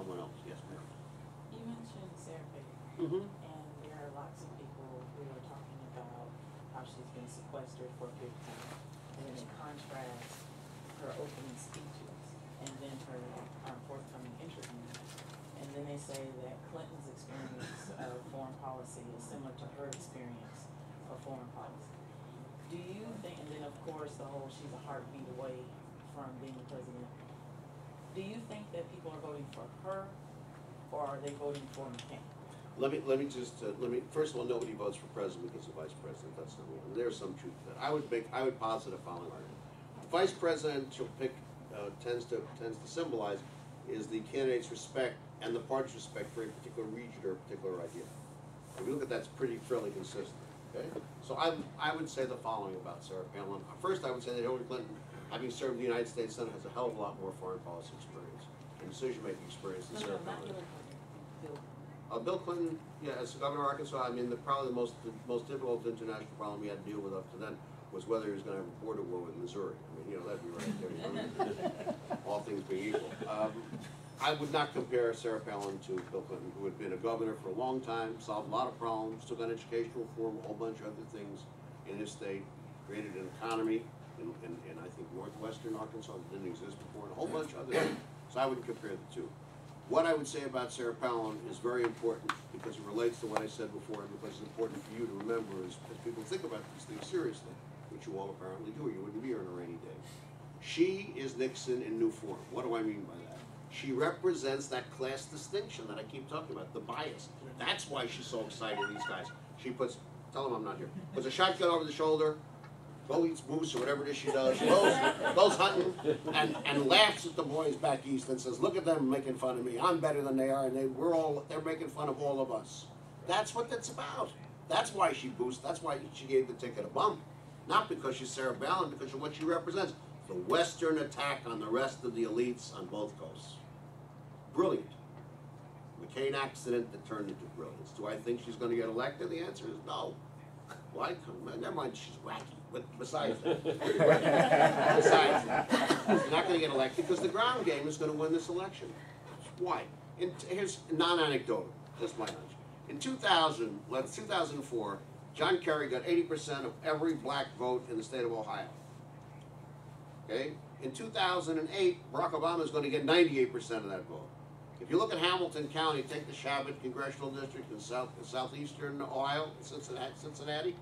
someone else, yes, ma'am. You mentioned Sarah Palin, Mm-hmm. and there are lots of people who are talking about how she's been sequestered for a period of time. And then in contrast, her opening speeches and then her um, forthcoming interviews. And then they say that Clinton's experience of foreign policy is similar to her experience of foreign policy. Do you think, and then of course, the whole she's a heartbeat away from being the president. Do you think that people are voting for her or are they voting for McCain? Let me, let me just, uh, let me, first of all, nobody votes for president because of vice president, that's number one. There's some truth to that. I would make, I would posit the following argument. Vice presidential pick, uh, tends to, tends to symbolize is the candidate's respect and the party's respect for a particular region or a particular idea. If you look at that, it's pretty fairly consistent, okay? So I, I would say the following about Sarah Palin. First, I would say that Hillary Clinton, having served in the United States Senate, has a hell of a lot more foreign policy experience and decision-making experience than Sarah Palin. Uh, Bill Clinton, yeah, as governor of Arkansas, I mean, the, probably the most, the most difficult international problem he had to deal with up to then was whether he was gonna have a border war with Missouri. I mean, you know, that'd be right there, you know, all things being equal. Um, I would not compare Sarah Palin to Bill Clinton, who had been a governor for a long time, solved a lot of problems, took on educational reform, a whole bunch of other things in his state, created an economy in, in, in I think northwestern Arkansas didn't exist before, and a whole bunch of other things. So I would compare the two. What I would say about Sarah Palin is very important because it relates to what I said before and because it's important for you to remember as, as people think about these things seriously, which you all apparently do, or you wouldn't be here on a rainy day. She is Nixon in new form. What do I mean by that? She represents that class distinction that I keep talking about, the bias. That's why she's so excited, these guys. She puts, tell them I'm not here, puts a shotgun over the shoulder, go eats moose or whatever it is she does, goes, hunting, and, and laughs at the boys back east and says, look at them making fun of me, I'm better than they are, and they, we're all, they're making fun of all of us. That's what that's about. That's why she boosts, that's why she gave the ticket a bump. Not because she's Sarah Palin, because of what she represents. The Western attack on the rest of the elites on both coasts. Brilliant. McCain accident that turned into brilliance. Do I think she's gonna get elected? The answer is no. Why? Never mind, she's wacky, but besides that. Besides that, you're not gonna get elected because the ground game is gonna win this election. Why? In, here's non-anecdotal, just my hunch. In two thousand, let's, two thousand and four, John Kerry got eighty percent of every black vote in the state of Ohio. Okay? In two thousand and eight, Barack Obama is gonna get ninety-eight percent of that vote. If you look at Hamilton County, take the Chabot Congressional District in south, southeastern Ohio, Cincinnati,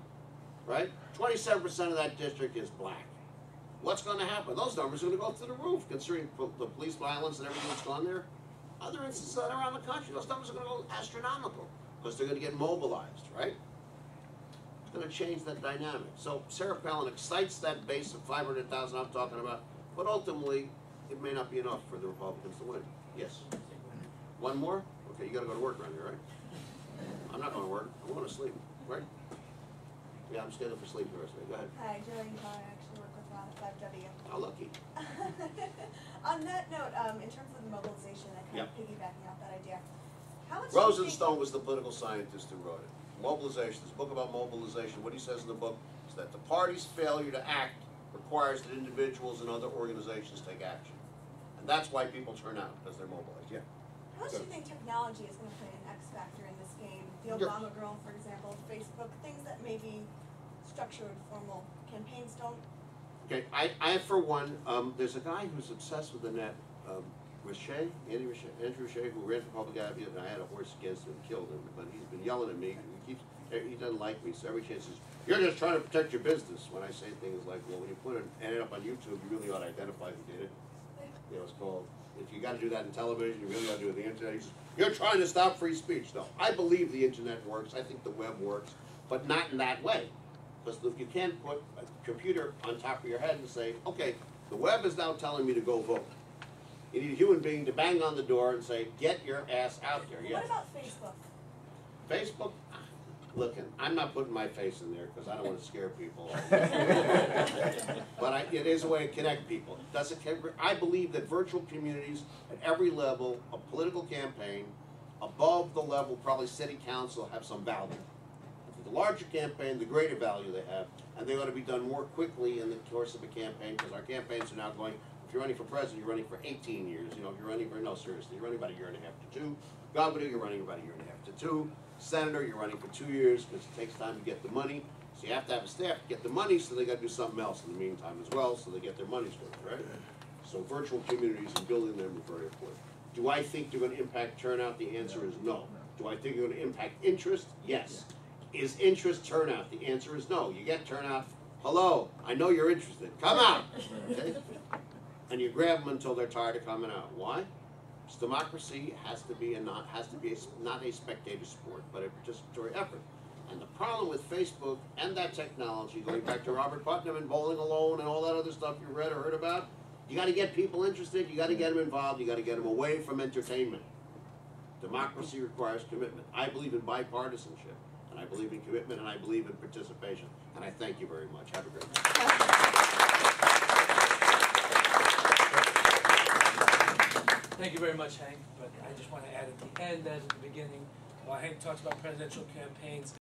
right? Twenty-seven percent of that district is black. What's gonna happen? Those numbers are gonna go through the roof, considering the police violence and everything that's gone there. Other instances around the country, those numbers are gonna go astronomical, because they're gonna get mobilized, right? It's gonna change that dynamic. So Sarah Palin excites that base of five hundred thousand I'm talking about, but ultimately, it may not be enough for the Republicans to win. Yes? One more? Okay, you gotta go to work around here, right? I'm not going to work, I'm going to sleep, right? Yeah, I'm scheduled for sleep the rest of the day, go ahead. Hi, Jillian Carr, I actually work with Ronn at five W. How lucky. On that note, um, in terms of the mobilization, and kind of piggybacking off that idea, how much? Rosenstone was the political scientist who wrote it. Mobilization, this book about mobilization, what he says in the book is that the party's failure to act requires that individuals and other organizations take action. And that's why people turn out, because they're mobilized, yeah. How much do you think technology is gonna play an X factor in this game? The. Obama girl, for example, Facebook, things that maybe structured formal campaigns don't. Okay, I, I for one, um, there's a guy who's obsessed with the net, um, Rasiej, Andy Rasiej, Andrew Rasiej, who ran for public advocate, and I had a horse against him, killed him, but he's been yelling at me, he keeps, he doesn't like me, so every chance is, you're just trying to protect your business, when I say things like, well, when you put an ad up on YouTube, you really ought to identify who did it. You know, it's called, if you gotta do that in television, you really got to do it on the internet, he says, you're trying to stop free speech, no, I believe the internet works, I think the web works, but not in that way. Because you can't put a computer on top of your head and say, okay, the web is now telling me to go vote. You need a human being to bang on the door and say, get your ass out there, What about Facebook? Facebook, looking, I'm not putting my face in there because I don't wanna scare people. But I, it is a way to connect people. Does it, I believe that virtual communities at every level of political campaign, above the level probably city council, have some value. The larger campaign, the greater value they have, and they ought to be done more quickly in the course of a campaign, because our campaigns are now going If you're running for president, you're running for eighteen years, you know, if you're running for, no, seriously, you're running about a year and a half to two. Governor, you're running about a year and a half to two. Senator, you're running for two years, because it takes time to get the money. So you have to have a staff to get the money, so they gotta do something else in the meantime as well, so they get their money's worth, right? So virtual communities and building them is very important. Do I think they're gonna impact turnout? The answer is no. Do I think they're gonna impact interest? Yes. Is interest turnout? The answer is no. You get turnout, hello, I know you're interested, come out, okay? And you grab them until they're tired of coming out. Why? Because democracy has to be a not, has to be a not a spectator sport, but a participatory effort. And the problem with Facebook and that technology, going back to Robert Putnam and Bowling Alone and all that other stuff you read or heard about, you gotta get people interested, you gotta get them involved, you gotta get them away from entertainment. Democracy requires commitment. I believe in bipartisanship, and I believe in commitment, and I believe in participation. And I thank you very much. Have a great night. Thank you very much, Hank, but I just want to add at the end, as at the beginning, while Hank talks about presidential campaigns,